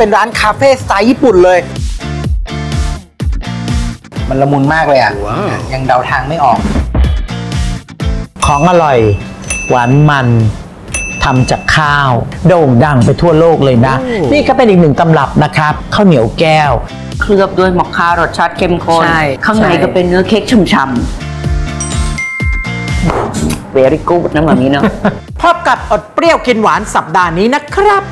เป็นร้านคาเฟ่สไตล์ญี่ปุ่นเลย มันละมุนมากเลยอะ ยังเดาทางไม่ออก ของอร่อย หวานมันทำจากข้าว โด่งดังไปทั่วโลกเลยนะ นี่ก็เป็นอีกหนึ่งตำรับนะครับข้าวเหนียวแก้ว เคลือบด้วยมอคค่ารสชาติเข้มข้นข้างในก็เป็นเนื้อเค้กช่ำๆ very good นะแบบนี้เนาะพบกับอดเปรี้ยวกินหวานสัปดาห์นี้นะครับ